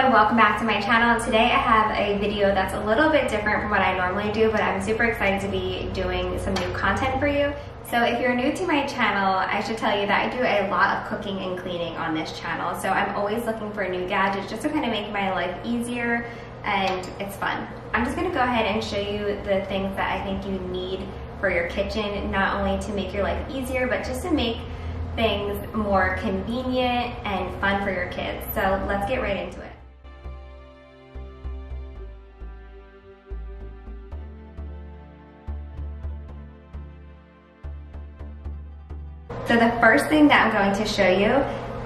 everyone, welcome back to my channel. Today I have a video that's a little bit different from what I normally do, but I'm super excited to be doing some new content for you. So if you're new to my channel, I should tell you that I do a lot of cooking and cleaning on this channel. So I'm always looking for new gadgets just to kind of make my life easier and it's fun. I'm just gonna go ahead and show you the things that I think you need for your kitchen, not only to make your life easier, but just to make things more convenient and fun for your kids. So let's get right into it. So the first thing that I'm going to show you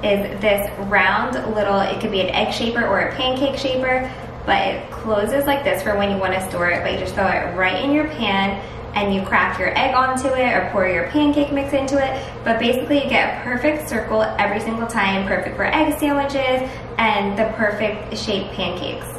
is this round little, it could be an egg shaper or a pancake shaper, but it closes like this for when you want to store it, but you just throw it right in your pan and you crack your egg onto it or pour your pancake mix into it. But basically you get a perfect circle every single time, perfect for egg sandwiches and the perfect shaped pancakes.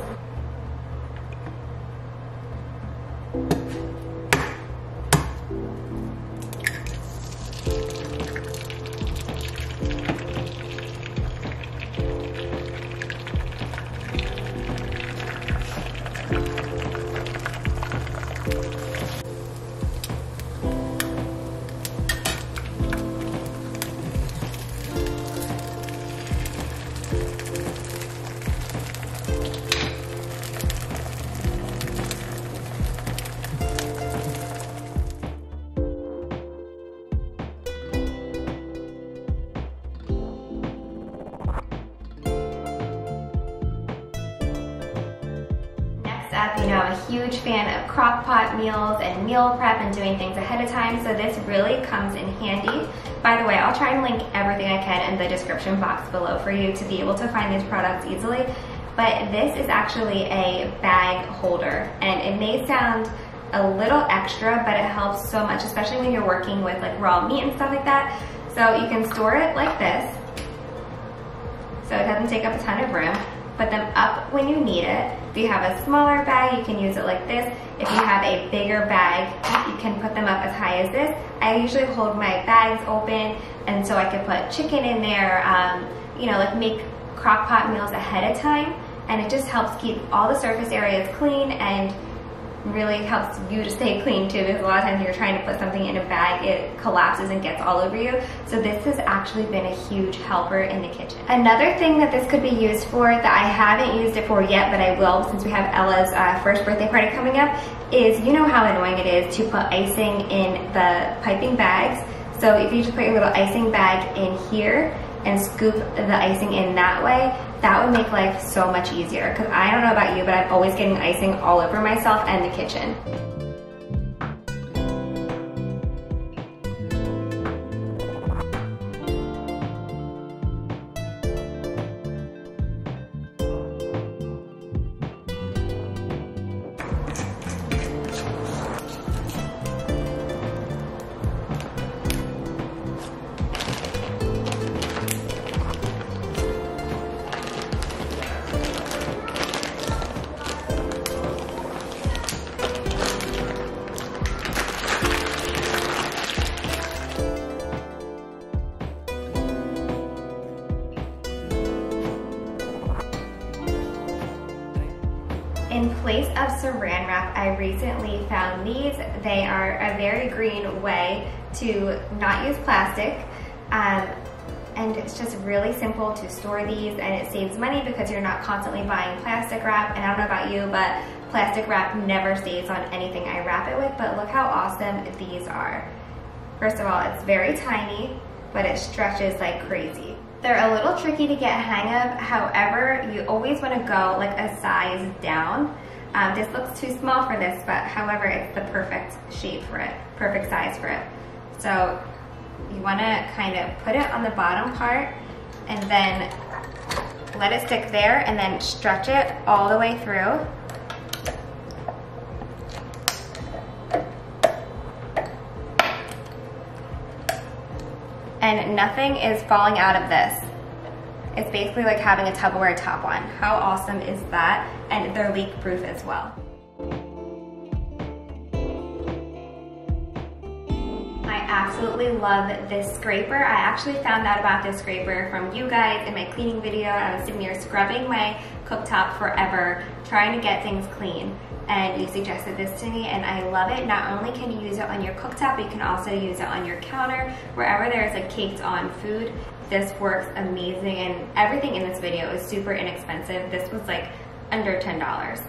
You know, I'm a huge fan of crock pot meals and meal prep and doing things ahead of time, so this really comes in handy. By the way, I'll try and link everything I can in the description box below for you to be able to find these products easily. But this is actually a bag holder, and it may sound a little extra, but it helps so much, especially when you're working with like raw meat and stuff like that. So you can store it like this, so it doesn't take up a ton of room put them up when you need it. If you have a smaller bag, you can use it like this. If you have a bigger bag, you can put them up as high as this. I usually hold my bags open and so I can put chicken in there, um, you know, like make crock pot meals ahead of time. And it just helps keep all the surface areas clean and really helps you to stay clean too because a lot of times you're trying to put something in a bag, it collapses and gets all over you. So this has actually been a huge helper in the kitchen. Another thing that this could be used for that I haven't used it for yet, but I will since we have Ella's uh, first birthday party coming up, is you know how annoying it is to put icing in the piping bags. So if you just put your little icing bag in here and scoop the icing in that way, that would make life so much easier. Because I don't know about you, but I'm always getting icing all over myself and the kitchen. Saran wrap, I recently found these. They are a very green way to not use plastic. Um, and it's just really simple to store these and it saves money because you're not constantly buying plastic wrap. And I don't know about you, but plastic wrap never stays on anything I wrap it with, but look how awesome these are. First of all, it's very tiny, but it stretches like crazy. They're a little tricky to get a hang of. However, you always want to go like a size down. Um, this looks too small for this, but however, it's the perfect shape for it, perfect size for it. So you want to kind of put it on the bottom part and then let it stick there and then stretch it all the way through and nothing is falling out of this. It's basically like having a Tupperware top on. How awesome is that? And they're leak proof as well. I absolutely love this scraper. I actually found out about this scraper from you guys in my cleaning video. I was sitting here scrubbing my cooktop forever, trying to get things clean. And you suggested this to me and I love it. Not only can you use it on your cooktop, you can also use it on your counter, wherever there's a caked on food. This works amazing and everything in this video is super inexpensive. This was like under $10.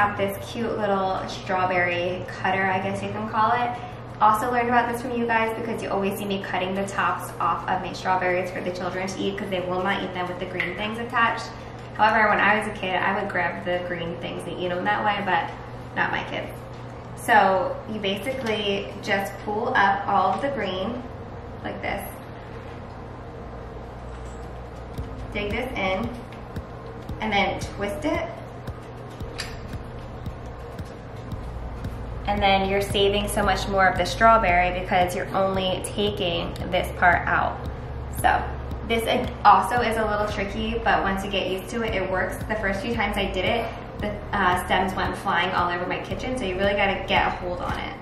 Have this cute little strawberry cutter, I guess you can call it. Also learned about this from you guys because you always see me cutting the tops off of my strawberries for the children to eat because they will not eat them with the green things attached. However, when I was a kid, I would grab the green things and eat them that way, but not my kids. So you basically just pull up all of the green like this. Dig this in and then twist it and then you're saving so much more of the strawberry because you're only taking this part out. So this also is a little tricky, but once you get used to it, it works. The first few times I did it, the uh, stems went flying all over my kitchen, so you really gotta get a hold on it.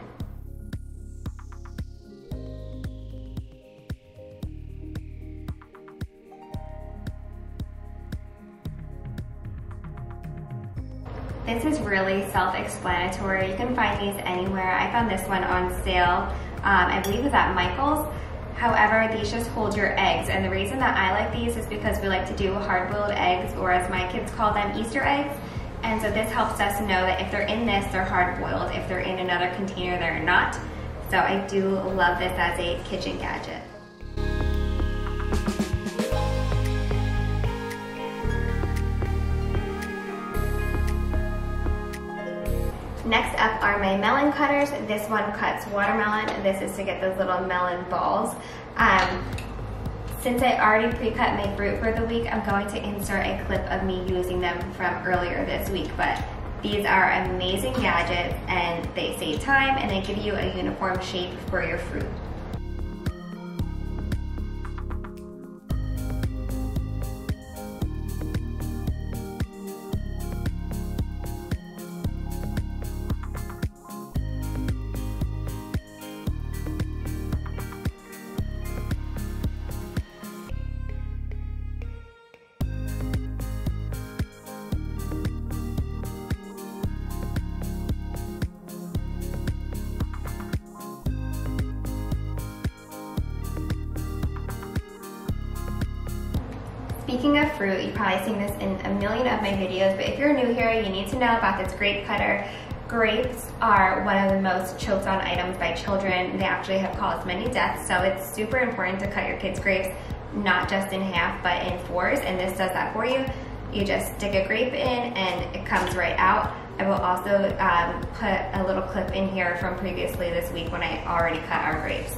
This is really self-explanatory. You can find these anywhere. I found this one on sale. Um, I believe it was at Michael's. However, these just hold your eggs. And the reason that I like these is because we like to do hard-boiled eggs, or as my kids call them, Easter eggs. And so this helps us know that if they're in this, they're hard-boiled. If they're in another container, they're not. So I do love this as a kitchen gadget. Next up are my melon cutters. This one cuts watermelon. This is to get those little melon balls. Um, since I already pre-cut my fruit for the week, I'm going to insert a clip of me using them from earlier this week. But these are amazing gadgets and they save time and they give you a uniform shape for your fruit. Fruit, you've probably seen this in a million of my videos, but if you're new here, you need to know about this grape cutter. Grapes are one of the most choked on items by children. They actually have caused many deaths, so it's super important to cut your kids' grapes not just in half, but in fours, and this does that for you. You just stick a grape in and it comes right out. I will also um, put a little clip in here from previously this week when I already cut our grapes.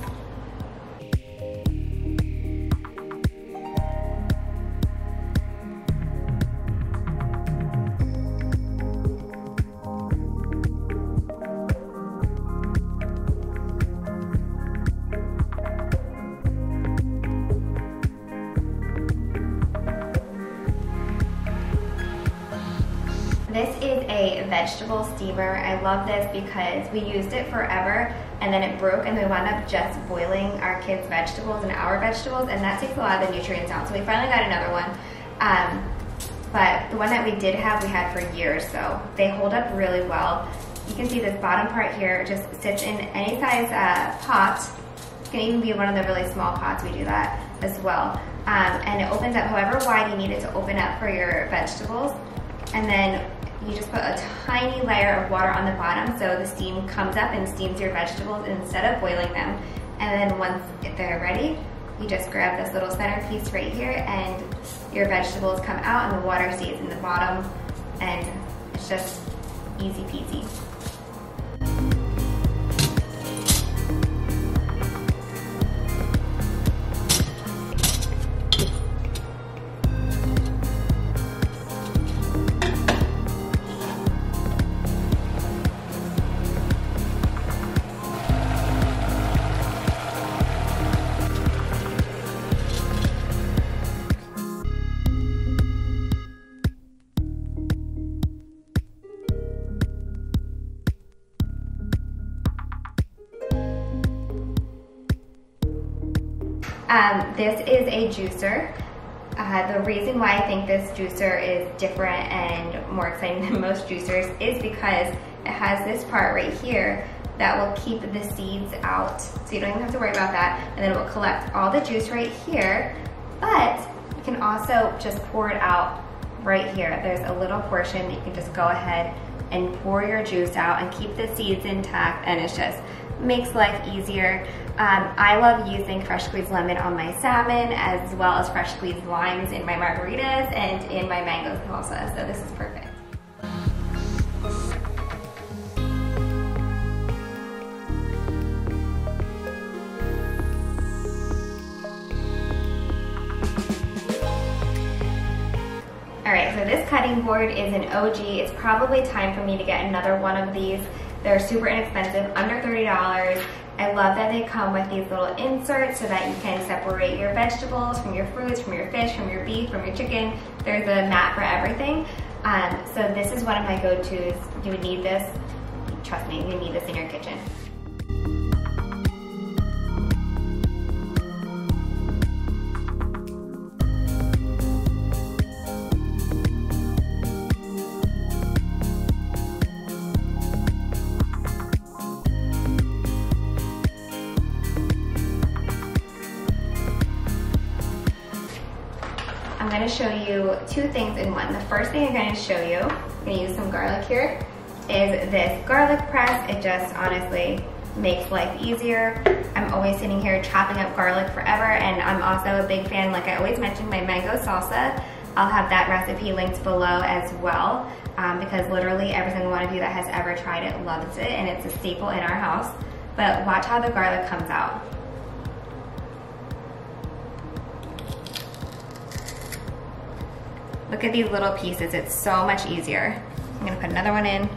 Vegetable steamer. I love this because we used it forever and then it broke and we wound up just boiling our kids' vegetables and our vegetables and that takes a lot of the nutrients out. So we finally got another one. Um, but the one that we did have, we had for years, so they hold up really well. You can see this bottom part here just sits in any size uh, pot. It can even be one of the really small pots, we do that as well. Um, and it opens up however wide you need it to open up for your vegetables. And then you just put a tiny layer of water on the bottom so the steam comes up and steams your vegetables instead of boiling them. And then once they're ready, you just grab this little centerpiece right here and your vegetables come out and the water stays in the bottom and it's just easy peasy. This is a juicer. Uh, the reason why I think this juicer is different and more exciting than most juicers is because it has this part right here that will keep the seeds out. So you don't even have to worry about that. And then it will collect all the juice right here. But you can also just pour it out right here. There's a little portion that you can just go ahead and pour your juice out and keep the seeds intact and it's just makes life easier. Um, I love using fresh squeezed lemon on my salmon as well as fresh squeezed limes in my margaritas and in my mango salsa, so this is perfect. All right, so this cutting board is an OG. It's probably time for me to get another one of these. They're super inexpensive, under $30. I love that they come with these little inserts so that you can separate your vegetables from your fruits, from your fish, from your beef, from your chicken. There's a mat for everything. Um, so this is one of my go-tos. You would need this. Trust me, you need this in your kitchen. Gonna show you two things in one. The first thing I'm gonna show you, I'm gonna use some garlic here, is this garlic press. It just honestly makes life easier. I'm always sitting here chopping up garlic forever and I'm also a big fan, like I always mention, my mango salsa. I'll have that recipe linked below as well um, because literally every single one of you that has ever tried it loves it and it's a staple in our house. But watch how the garlic comes out. Look at these little pieces, it's so much easier. I'm gonna put another one in.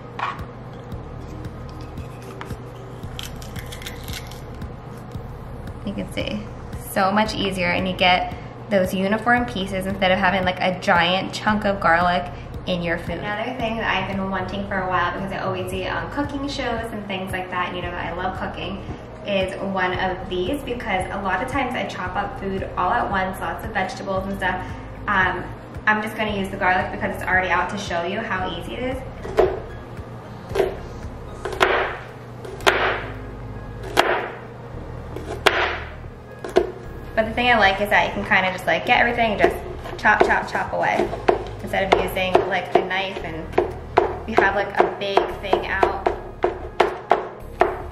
You can see, so much easier and you get those uniform pieces instead of having like a giant chunk of garlic in your food. Another thing that I've been wanting for a while because I always see on cooking shows and things like that, and you know that I love cooking, is one of these because a lot of times I chop up food all at once, lots of vegetables and stuff. Um, I'm just gonna use the garlic because it's already out to show you how easy it is. But the thing I like is that you can kind of just like get everything and just chop, chop, chop away. Instead of using like a knife and you have like a big thing out.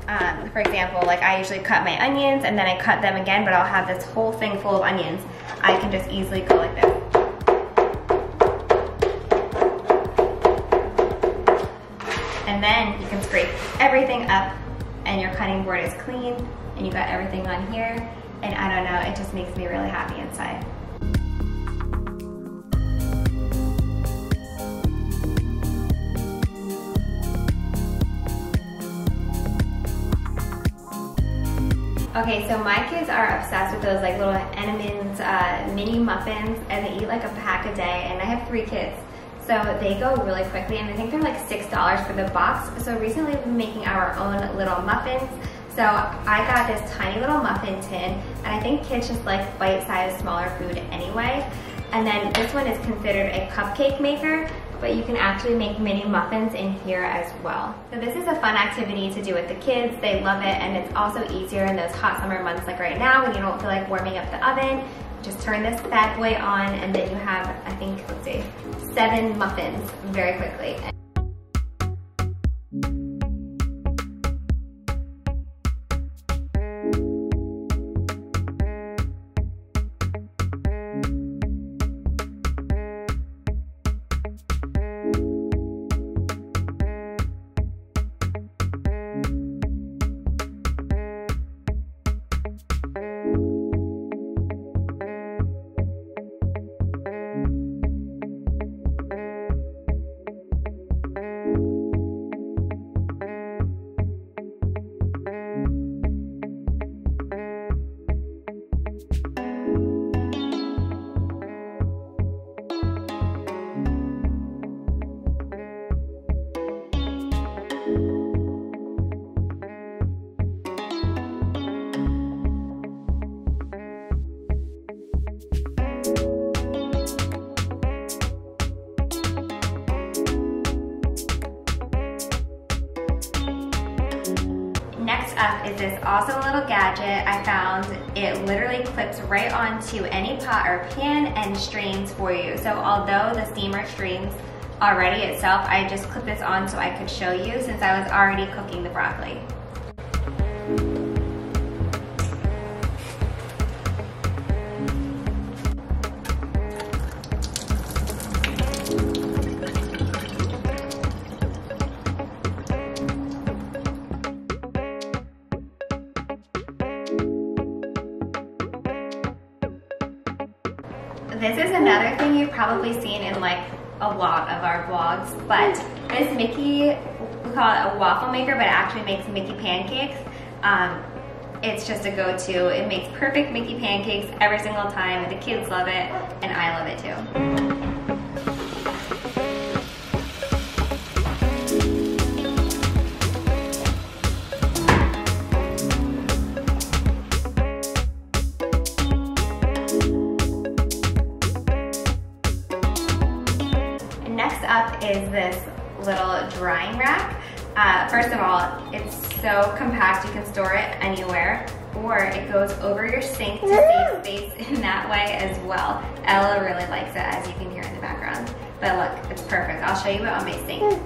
Um, for example, like I usually cut my onions and then I cut them again, but I'll have this whole thing full of onions. I can just easily go like everything up and your cutting board is clean and you got everything on here. And I don't know, it just makes me really happy inside. Okay, so my kids are obsessed with those like little Entenmann's uh, mini muffins and they eat like a pack a day and I have three kids. So they go really quickly and I think they're like $6 for the box. So recently we've been making our own little muffins. So I got this tiny little muffin tin and I think kids just like bite-sized smaller food anyway. And then this one is considered a cupcake maker but you can actually make mini muffins in here as well. So this is a fun activity to do with the kids. They love it and it's also easier in those hot summer months like right now when you don't feel like warming up the oven. Just turn this bad boy on and then you have, I think, let's see, seven muffins very quickly. Next up um, is this awesome little gadget I found. It literally clips right onto any pot or pan and strains for you. So although the steamer strains already itself, I just clipped this on so I could show you since I was already cooking the broccoli. This is another thing you've probably seen in like a lot of our vlogs, but this Mickey, we call it a waffle maker, but it actually makes Mickey pancakes. Um, it's just a go-to. It makes perfect Mickey pancakes every single time. The kids love it, and I love it too. Up is this little drying rack. Uh, first of all, it's so compact you can store it anywhere or it goes over your sink to save space in that way as well. Ella really likes it as you can hear in the background. But look, it's perfect. I'll show you it on my sink.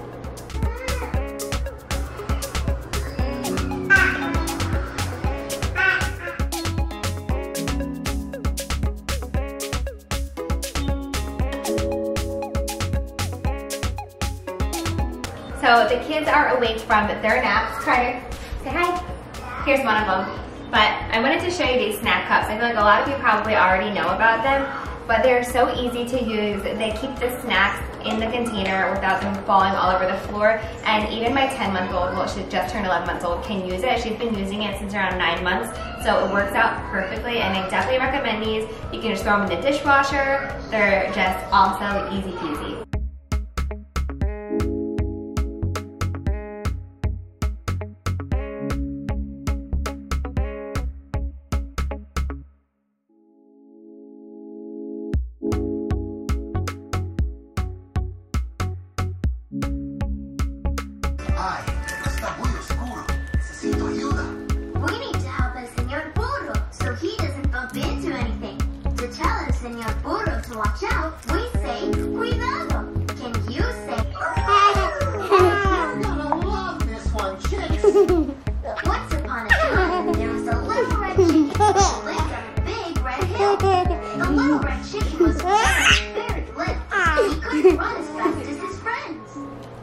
So the kids are awake from their naps. Carter, say hi. Here's one of them. But I wanted to show you these snack cups. I feel like a lot of you probably already know about them, but they're so easy to use. They keep the snacks in the container without them falling all over the floor. And even my 10 month old, well she just turned 11 months old, can use it. She's been using it since around nine months. So it works out perfectly and I definitely recommend these. You can just throw them in the dishwasher. They're just also easy peasy.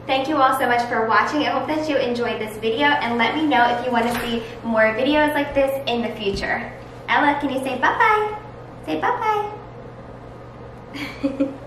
Thank you all so much for watching. I hope that you enjoyed this video and let me know if you want to see more videos like this in the future. Ella, can you say bye-bye? Say bye-bye.